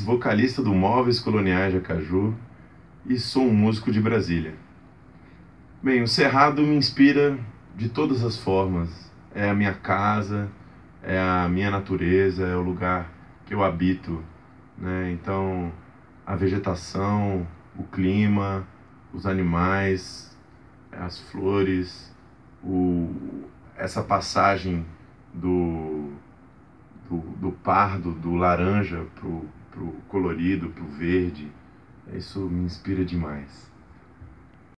vocalista do Móveis Coloniais de Acaju e sou um músico de Brasília. Bem, o Cerrado me inspira de todas as formas. É a minha casa, é a minha natureza, é o lugar que eu habito. Né? Então, a vegetação, o clima, os animais, as flores, o, essa passagem do, pardo, do laranja para o colorido, para o verde, isso me inspira demais.